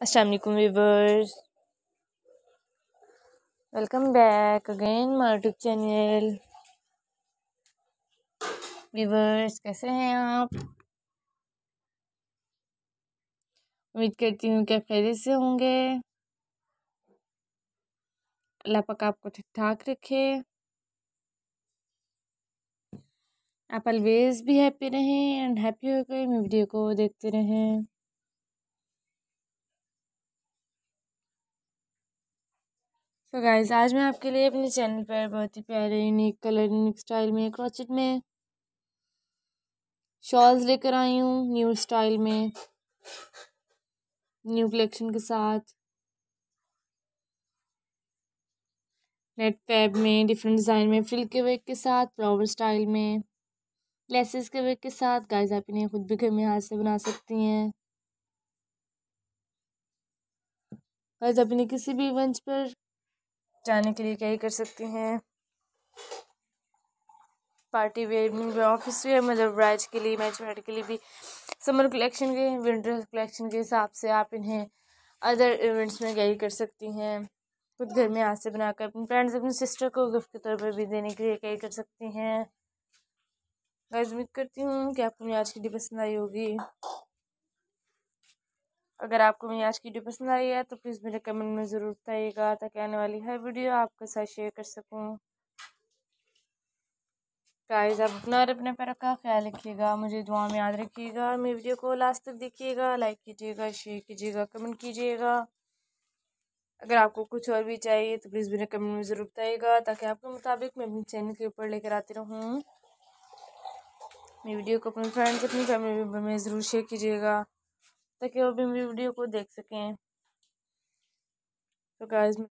Alaikum, viewers. Welcome back again, my YouTube channel. Viewers, कैसे हैं आप? उम्मीद करती हूँ कि आप से होंगे। अल्लाह पाक आपको ठीक ठाक रखे। आप ऑलवेज भी हैप्पी रहें एंड हैप्पी होकर मेरी वीडियो को देखते रहें। सो गाइस आज मैं आपके लिए अपने चैनल पर बहुत ही प्यारे यूनिक कलर यूनिक स्टाइल में क्रॉचेट में शॉल्स लेकर आई हूँ न्यू स्टाइल में न्यू कलेक्शन के साथ। नेट फैब में डिफरेंट डिज़ाइन में फ्रिल के वेक के साथ फ्लावर स्टाइल में लेसेस के वेक के साथ। गाइज़ आप इन्हें खुद भी घर में हाथ से बना सकती हैं। गाइज़ आप इन्हें किसी भी इवेंट्स पर जाने के लिए क्या ही कर सकती हैं। पार्टी वेयर में ऑफ़िस वेयर मतलब ब्राइज के लिए, मैच पार्टी के लिए भी। समर कलेक्शन के, विंटर कलेक्शन के हिसाब से आप इन्हें अदर इवेंट्स में कैरी कर सकती हैं। खुद घर में हाथ से बनाकर अपने फ्रेंड्स अपनी सिस्टर को गिफ्ट के तौर पर भी देने के लिए कैरी कर सकती हैं। गाइस उम्मीद करती हूँ कि आपको मेरी आज की वीडियो पसंद आई होगी। अगर आपको मेरी आज की वीडियो पसंद आई है तो प्लीज़ मेरे कमेंट में ज़रूर बताइएगा ताकि आने वाली हर वीडियो आपके साथ शेयर कर सकूँ। गाइस आप अपना और अपने पैरों का ख्याल रखिएगा, मुझे दुआ में याद रखिएगा, मेरी वीडियो को लास्ट तक देखिएगा लाइक कीजिएगा शेयर कीजिएगा कमेंट कीजिएगा। अगर आपको कुछ और भी चाहिए तो प्लीज़ मेरे कमेंट में ज़रूर बताइएगा ताकि आपके मुताबिक मैं अपने चैनल के ऊपर लेकर आती रहूँ। मेरी वीडियो को अपने फ्रेंड्स अपनी फैमिली मेंबर में ज़रूर शेयर कीजिएगा। ताकि वो भी मेरी वीडियो को देख सकें। तो गाइस